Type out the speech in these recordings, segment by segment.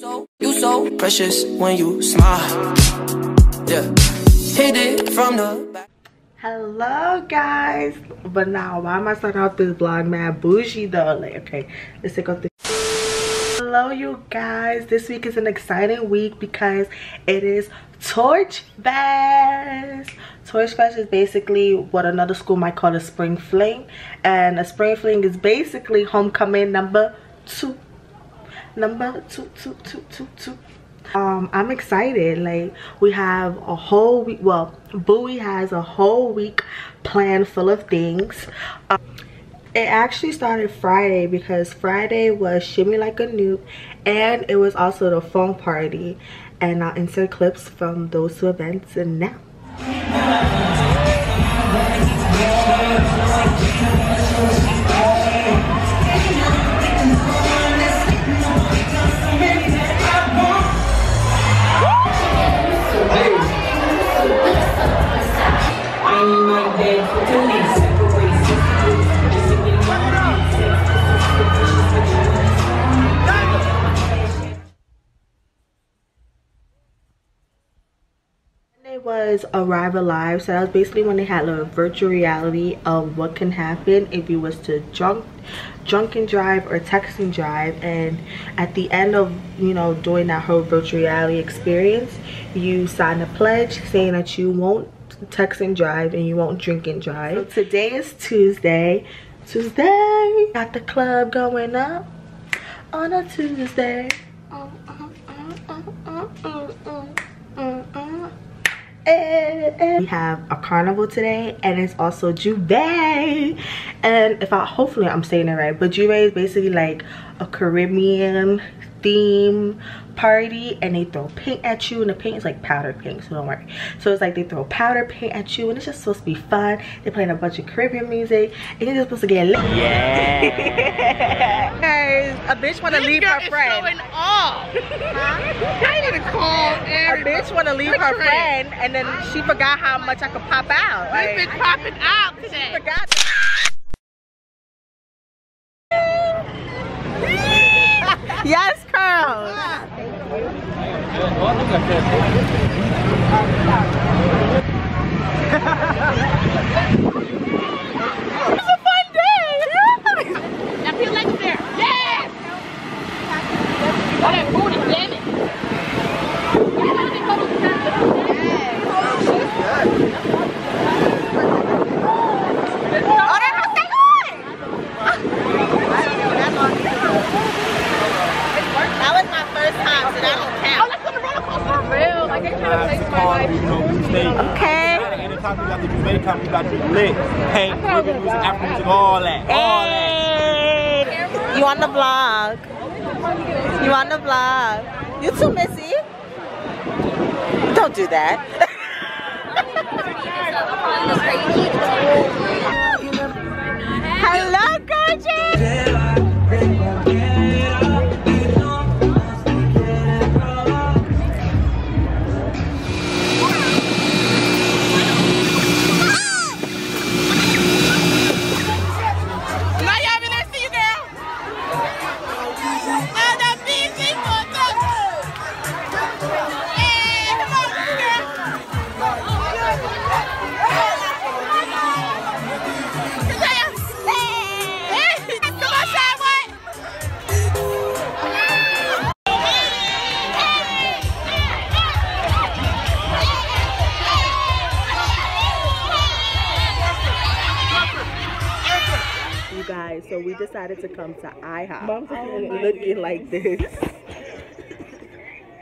So you so precious when you smile. Yeah, hit it from the back. Hello guys, but now why am I starting off this vlog man bougie though? Like okay, let's take off the. Hello you guys, this week is an exciting week because it is Torch Fest. Torch Fest is basically what another school might call a spring fling, and a spring fling is basically homecoming number two number two two two two two. Um i'm excited. Like we have a whole week well bowie has a whole week planned full of things. Um, it actually started friday because friday was shimmy like a noob and it was also the phone party and i'll insert clips from those two events. And now Arrive Alive, so that was basically when they had a virtual reality of what can happen if you was to drunk, drunken drive or texting drive. And at the end of you know doing that whole virtual reality experience, you sign a pledge saying that you won't text and drive and you won't drink and drive. So today is Tuesday. Tuesday, got the club going up on a Tuesday. Uh, uh, uh, we have a carnival today and it's also J'ouvert. And if I hopefully I'm saying it right but J'ouvert is basically like a Caribbean theme party and they throw paint at you and the paint is like powder paint so don't worry. So it's like they throw powder paint at you and it's just supposed to be fun. They're playing a bunch of caribbean music and you're just supposed to get lit. Yeah. Guys a bitch want to leave her friend. showing off. huh? I need to call a bitch want to leave her friend and then she forgot how much i could pop out This like, bitch popping out today. forgot. Yes It's a fun day. Now feel like there. Yes! Oh, that booty, damn it. That was my first time, so that don't count. Let's go to roller coaster. For real. Like, they trying to take my life. You know, we stay. Okay. Anytime we got to do makeup, we got to be lit. Paint, Caribbean music, African music, all that. All that. You on the vlog? You on the vlog? You too, Missy. Don't do that. Hello, gorgeous. Decided to come to IHOP. Oh looking like this.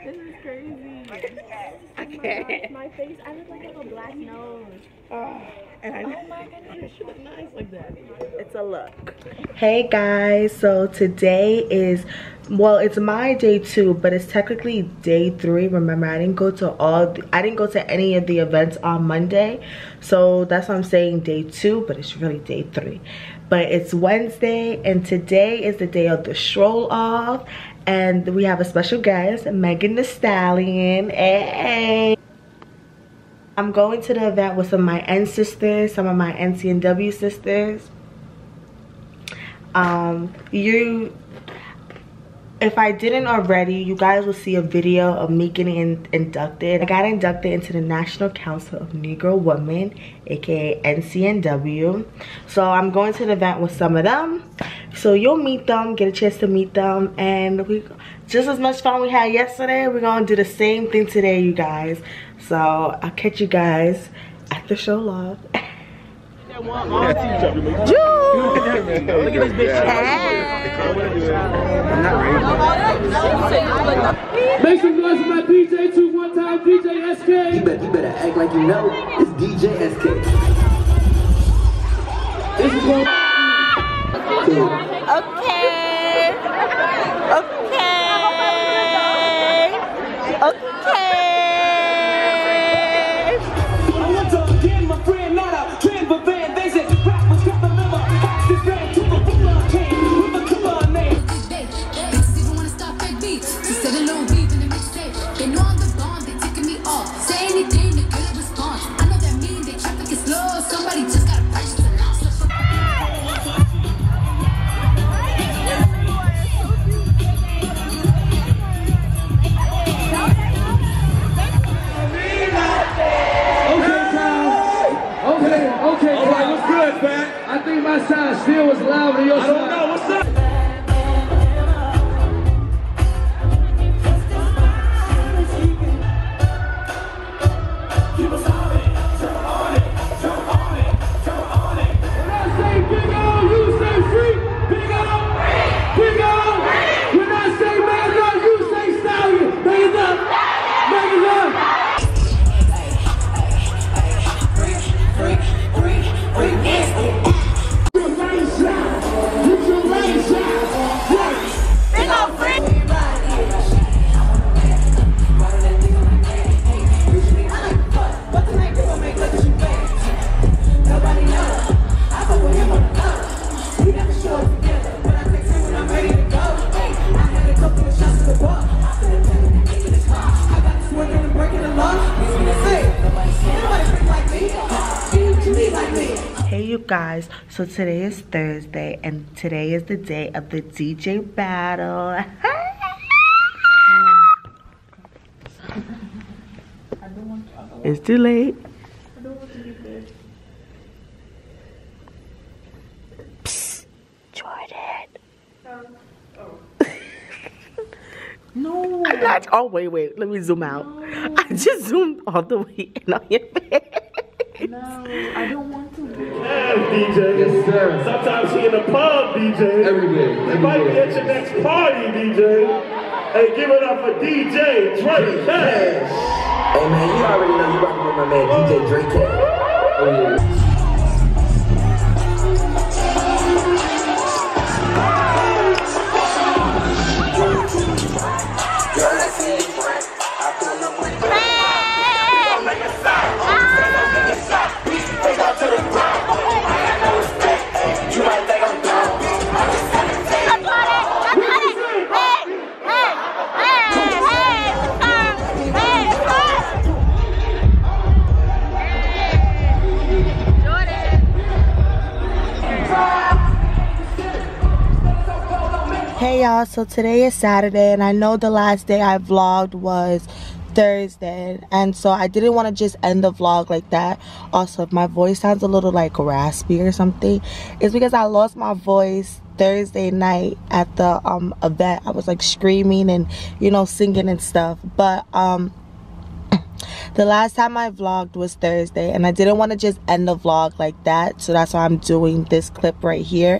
This is crazy. Oh I can't. My face, I look like I have a black nose. Ah, and I Oh my goodness, you look nice like that. It's a look. Hey guys, so today is well, it's my day two, but it's technically day three. Remember, I didn't go to all the, I didn't go to any of the events on Monday. So that's why I'm saying day two, but it's really day three. But it's Wednesday and today is the day of the stroll off. And we have a special guest, Megan Thee Stallion. Hey. I'm going to the event with some of my N sisters, some of my NCNW sisters. Um, you, if I didn't already, you guys will see a video of me getting in, inducted. I got inducted into the National Council of Negro Women, aka NCNW. So I'm going to an event with some of them. So you'll meet them, get a chance to meet them, and we just as much fun we had yesterday, we're gonna do the same thing today, you guys. So I'll catch you guys at the show love. Look at this bitch. Make some noise for my DJ two one time, DJ SK. You better, you better act like you know. It's DJ SK. This is what Okay. Okay. Okay. My side still was louder than your I don't side. So today is Thursday and today is the day of the DJ battle. it's too late. Psst, Jordan. no. I'm not, oh, wait, wait. Let me zoom out. I just zoomed all the way in on your face. Yeah, DJ. Yes, sir. Sometimes she in the pub, DJ. Every day, You every might be at your next party, DJ. Hey, give it up for DJ Drake Cash. Hey man, you already know you're rocking with my man DJ Drake. Oh, Y'all, so today is Saturday and I know the last day I vlogged was Thursday and so I didn't want to just end the vlog like that. Also, if my voice sounds a little like raspy or something, it's because I lost my voice Thursday night at the um event. I was like screaming and you know singing and stuff. But um the last time I vlogged was Thursday and I didn't want to just end the vlog like that so that's why I'm doing this clip right here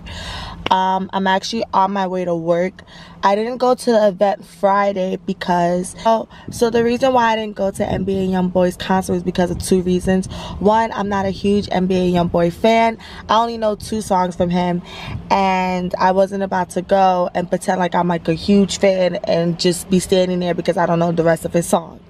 um, I'm actually on my way to work. I didn't go to the event Friday because oh so the reason why I didn't go to NBA Youngboy's concert was because of two reasons. One I'm not a huge NBA Youngboy fan. I only know two songs from him and I wasn't about to go and pretend like I'm like a huge fan and just be standing there because I don't know the rest of his songs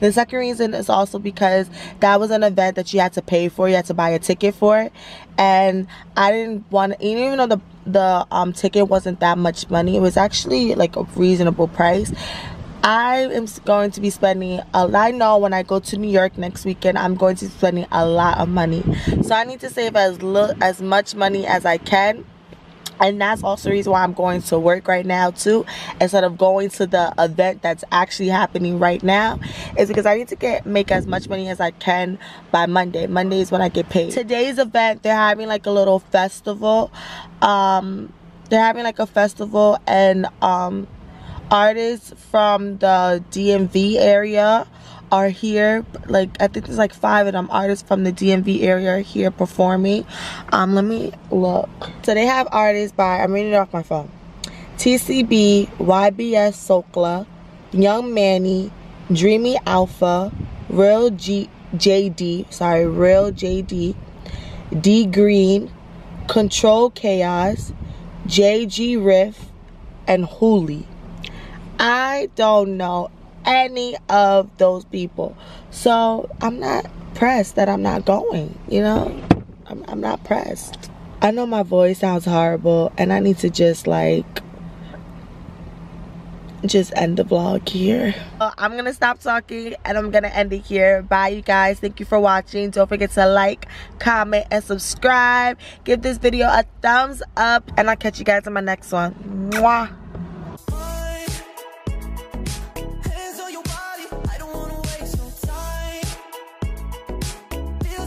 the second reason is also because that was an event that you had to pay for. You had to buy a ticket for it. And I didn't want even though the the um ticket wasn't that much money, it was actually like a reasonable price. I am going to be spending a I know when I go to New York next weekend, I'm going to be spending a lot of money. So I need to save as little as much money as I can and that's also the reason why I'm going to work right now too instead of going to the event that's actually happening right now is because I need to get make as much money as I can by Monday. Monday is when I get paid. Today's event they're having like a little festival. Um they're having like a festival and um artists from the DMV area are here like i think there's like five of them artists from the dmv area here performing. Um let me look. So they have artists by i'm reading it off my phone. Tcb ybs sokla young manny dreamy alpha real g jd sorry real jd d green control chaos jg riff and hooli i don't know any of those people. So I'm not pressed that I'm not going, you know? I'm, I'm not pressed. I know my voice sounds horrible and I need to just like just end the vlog here. I'm gonna stop talking and I'm gonna end it here. Bye you guys. Thank you for watching. Don't forget to like, comment, and subscribe. Give this video a thumbs up and I'll catch you guys in my next one. Mwah.